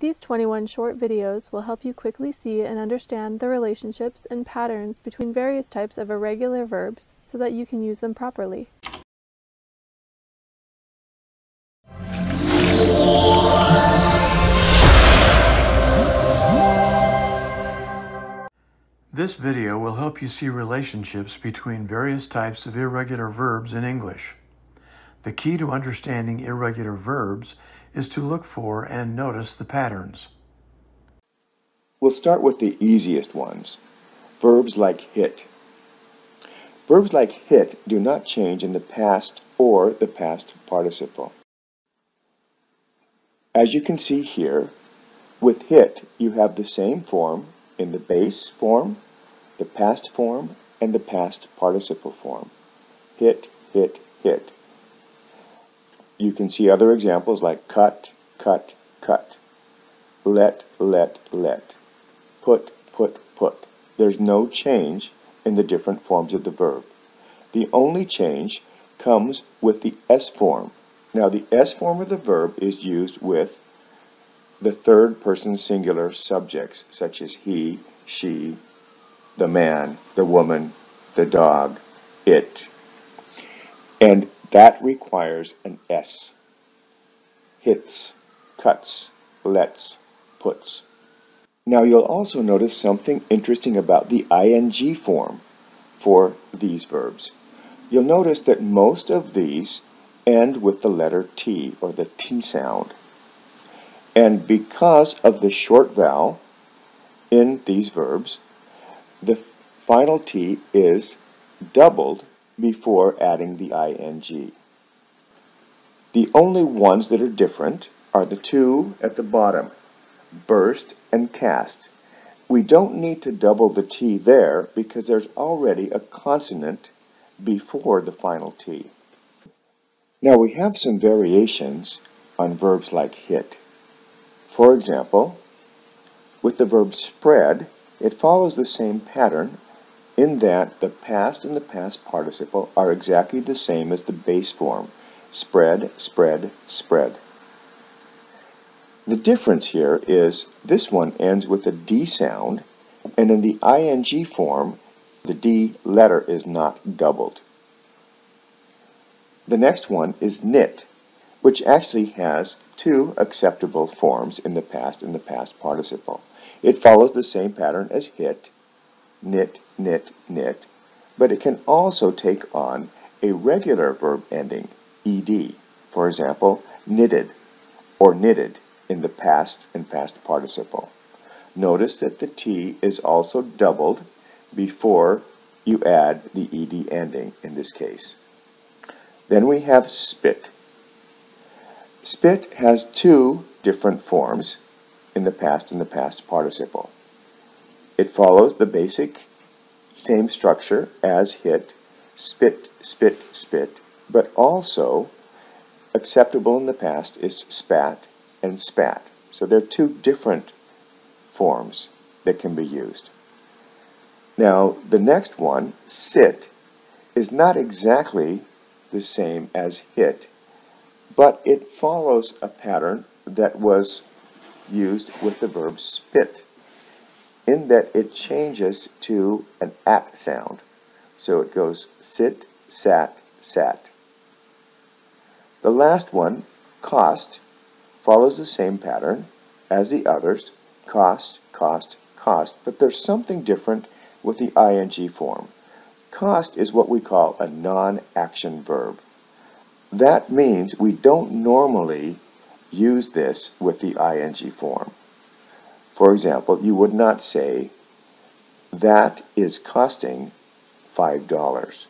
These 21 short videos will help you quickly see and understand the relationships and patterns between various types of irregular verbs so that you can use them properly. This video will help you see relationships between various types of irregular verbs in English. The key to understanding irregular verbs is to look for and notice the patterns. We'll start with the easiest ones, verbs like hit. Verbs like hit do not change in the past or the past participle. As you can see here, with hit you have the same form in the base form, the past form, and the past participle form. Hit, hit, hit. You can see other examples like cut, cut, cut. Let, let, let. Put, put, put. There's no change in the different forms of the verb. The only change comes with the S form. Now the S form of the verb is used with the third person singular subjects such as he, she, the man, the woman, the dog, it. And that requires an S. Hits, cuts, lets, puts. Now you'll also notice something interesting about the ing form for these verbs. You'll notice that most of these end with the letter T or the T sound. And because of the short vowel in these verbs, the final T is doubled before adding the ing. The only ones that are different are the two at the bottom, burst and cast. We don't need to double the T there because there's already a consonant before the final T. Now we have some variations on verbs like hit. For example, with the verb spread, it follows the same pattern in that the past and the past participle are exactly the same as the base form. Spread, spread, spread. The difference here is this one ends with a D sound, and in the ing form, the D letter is not doubled. The next one is knit, which actually has two acceptable forms in the past and the past participle. It follows the same pattern as hit, knit, knit, knit, but it can also take on a regular verb ending, ed. For example, knitted or knitted in the past and past participle. Notice that the T is also doubled before you add the ed ending in this case. Then we have spit. Spit has two different forms in the past and the past participle. It follows the basic same structure as hit, spit, spit, spit, but also acceptable in the past is spat and spat. So there are two different forms that can be used. Now, the next one, sit, is not exactly the same as hit, but it follows a pattern that was used with the verb spit in that it changes to an at sound. So it goes sit, sat, sat. The last one, cost, follows the same pattern as the others, cost, cost, cost, but there's something different with the ing form. Cost is what we call a non-action verb. That means we don't normally use this with the ing form. For example, you would not say, that is costing $5.